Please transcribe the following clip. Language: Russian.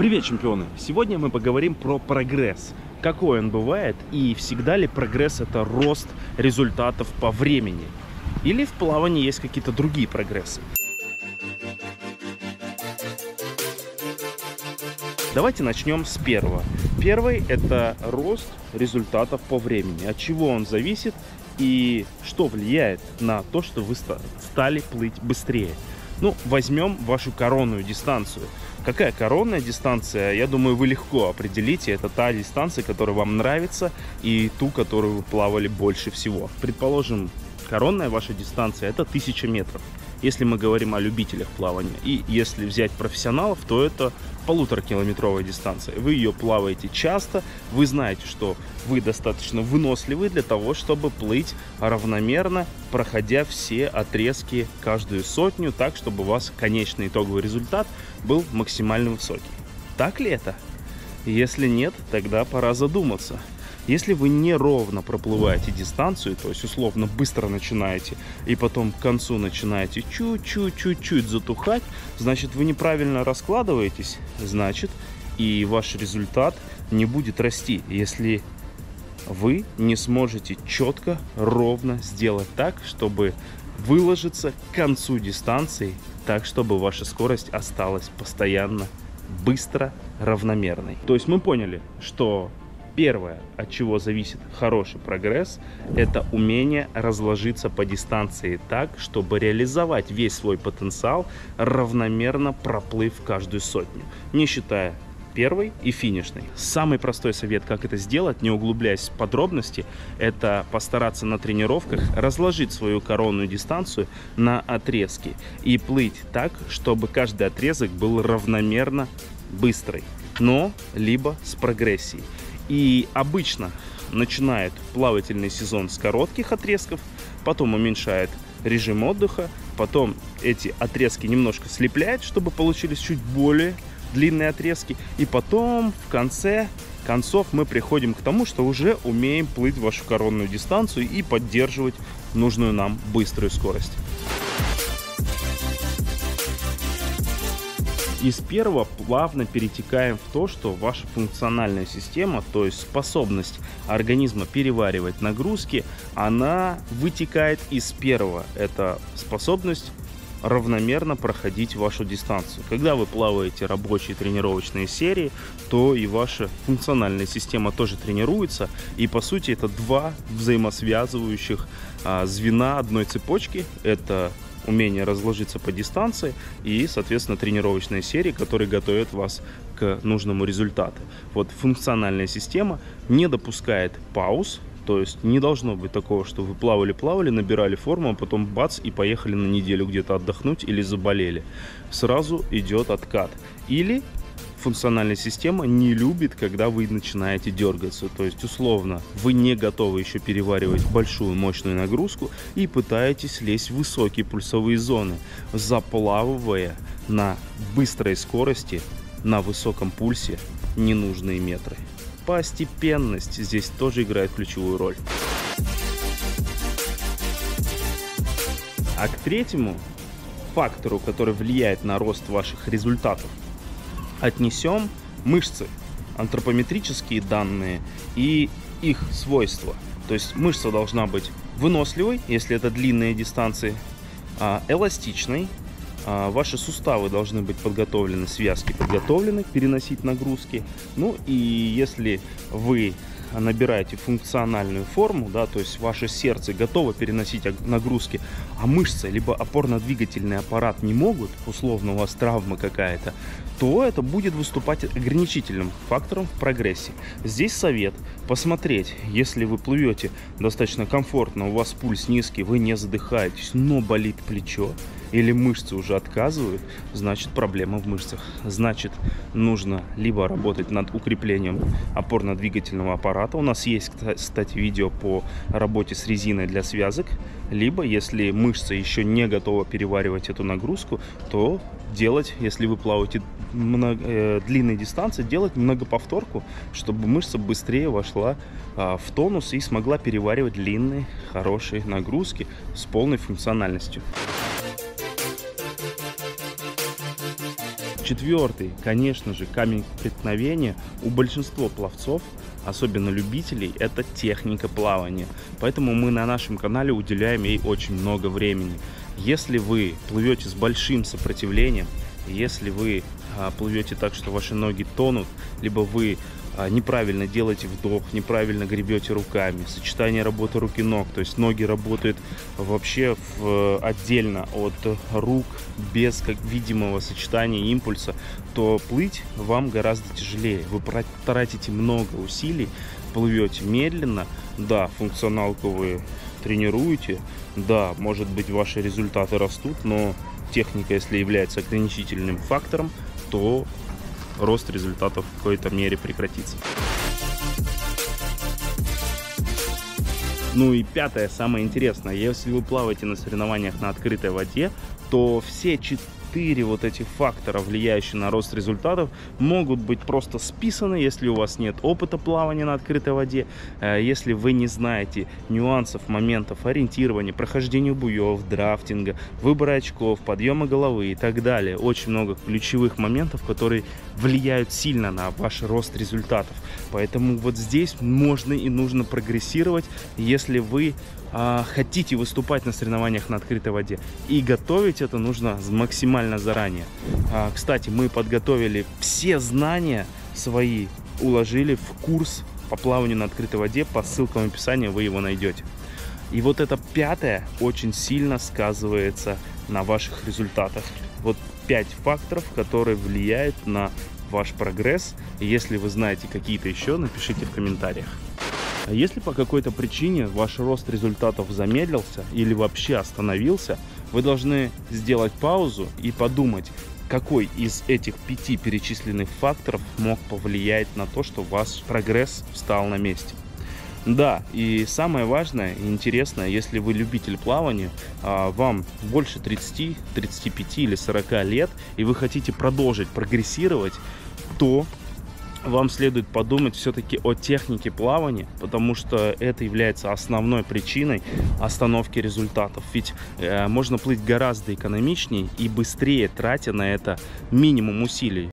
Привет, чемпионы! Сегодня мы поговорим про прогресс. Какой он бывает и всегда ли прогресс это рост результатов по времени? Или в плавании есть какие-то другие прогрессы? Давайте начнем с первого. Первый – это рост результатов по времени. От чего он зависит и что влияет на то, что вы стали плыть быстрее. Ну, возьмем вашу коронную дистанцию. Какая коронная дистанция, я думаю, вы легко определите. Это та дистанция, которая вам нравится и ту, которую вы плавали больше всего. Предположим, коронная ваша дистанция это 1000 метров если мы говорим о любителях плавания. И если взять профессионалов, то это полуторакилометровая дистанция. Вы ее плаваете часто, вы знаете, что вы достаточно выносливы для того, чтобы плыть равномерно, проходя все отрезки каждую сотню, так, чтобы у вас конечный итоговый результат был максимально высокий. Так ли это? Если нет, тогда пора задуматься. Если вы неровно проплываете дистанцию, то есть условно быстро начинаете и потом к концу начинаете чуть-чуть-чуть-чуть затухать, значит вы неправильно раскладываетесь, значит и ваш результат не будет расти, если вы не сможете четко, ровно сделать так, чтобы выложиться к концу дистанции, так, чтобы ваша скорость осталась постоянно быстро равномерной. То есть мы поняли, что Первое, от чего зависит хороший прогресс, это умение разложиться по дистанции так, чтобы реализовать весь свой потенциал, равномерно проплыв каждую сотню, не считая первой и финишной. Самый простой совет, как это сделать, не углубляясь в подробности, это постараться на тренировках разложить свою коронную дистанцию на отрезки и плыть так, чтобы каждый отрезок был равномерно быстрый, но либо с прогрессией. И обычно начинает плавательный сезон с коротких отрезков, потом уменьшает режим отдыха, потом эти отрезки немножко слепляет, чтобы получились чуть более длинные отрезки, и потом в конце концов мы приходим к тому, что уже умеем плыть вашу коронную дистанцию и поддерживать нужную нам быструю скорость. Из первого плавно перетекаем в то, что ваша функциональная система, то есть способность организма переваривать нагрузки, она вытекает из первого. Это способность равномерно проходить вашу дистанцию. Когда вы плаваете рабочие тренировочные серии, то и ваша функциональная система тоже тренируется. И по сути это два взаимосвязывающих а, звена одной цепочки. Это умение разложиться по дистанции и, соответственно, тренировочные серии, которые готовят вас к нужному результату. Вот функциональная система не допускает пауз, то есть не должно быть такого, что вы плавали-плавали, набирали форму, а потом бац и поехали на неделю где-то отдохнуть или заболели. Сразу идет откат. Или функциональная система не любит, когда вы начинаете дергаться. То есть, условно, вы не готовы еще переваривать большую мощную нагрузку и пытаетесь лезть в высокие пульсовые зоны, заплавывая на быстрой скорости, на высоком пульсе ненужные метры. Постепенность здесь тоже играет ключевую роль. А к третьему фактору, который влияет на рост ваших результатов, отнесем мышцы, антропометрические данные и их свойства. То есть мышца должна быть выносливой, если это длинные дистанции, а, эластичной, а, ваши суставы должны быть подготовлены, связки подготовлены, переносить нагрузки. Ну и если вы набираете функциональную форму, да, то есть ваше сердце готово переносить нагрузки, а мышцы либо опорно-двигательный аппарат не могут, условно у вас травма какая-то, то это будет выступать ограничительным фактором в прогрессе. Здесь совет посмотреть, если вы плывете достаточно комфортно, у вас пульс низкий, вы не задыхаетесь, но болит плечо, или мышцы уже отказывают, значит проблема в мышцах. Значит нужно либо работать над укреплением опорно-двигательного аппарата. У нас есть, кстати, видео по работе с резиной для связок. Либо, если мышца еще не готова переваривать эту нагрузку, то делать, если вы плаваете много, э, длинные дистанции, делать многоповторку, чтобы мышца быстрее вошла э, в тонус и смогла переваривать длинные, хорошие нагрузки с полной функциональностью. Четвертый, конечно же, камень преткновения у большинства пловцов, особенно любителей, это техника плавания. Поэтому мы на нашем канале уделяем ей очень много времени. Если вы плывете с большим сопротивлением, если вы а, плывете так, что ваши ноги тонут, либо вы неправильно делаете вдох, неправильно гребете руками, сочетание работы руки-ног, то есть ноги работают вообще в, отдельно от рук, без как видимого сочетания импульса, то плыть вам гораздо тяжелее. Вы тратите много усилий, плывете медленно, да, функционалку вы тренируете, да, может быть ваши результаты растут, но техника, если является ограничительным фактором, то рост результатов в какой-то мере прекратится. Ну и пятое, самое интересное, если вы плаваете на соревнованиях на открытой воде, то все четыре вот этих фактора, влияющие на рост результатов, могут быть просто списаны, если у вас нет опыта плавания на открытой воде, э, если вы не знаете нюансов, моментов ориентирования, прохождения буев, драфтинга, выбора очков, подъема головы и так далее. Очень много ключевых моментов, которые влияют сильно на ваш рост результатов. Поэтому вот здесь можно и нужно прогрессировать, если вы хотите выступать на соревнованиях на открытой воде. И готовить это нужно максимально заранее. А, кстати, мы подготовили все знания свои, уложили в курс по плаванию на открытой воде. По ссылкам в описании вы его найдете. И вот это пятое очень сильно сказывается на ваших результатах. Вот пять факторов, которые влияют на ваш прогресс. И если вы знаете какие-то еще, напишите в комментариях. А если по какой-то причине ваш рост результатов замедлился или вообще остановился, вы должны сделать паузу и подумать, какой из этих пяти перечисленных факторов мог повлиять на то, что ваш прогресс встал на месте. Да, и самое важное и интересное, если вы любитель плавания, а, вам больше 30, 35 или 40 лет, и вы хотите продолжить прогрессировать, то вам следует подумать все-таки о технике плавания, потому что это является основной причиной остановки результатов. Ведь э, можно плыть гораздо экономичнее и быстрее, тратя на это минимум усилий.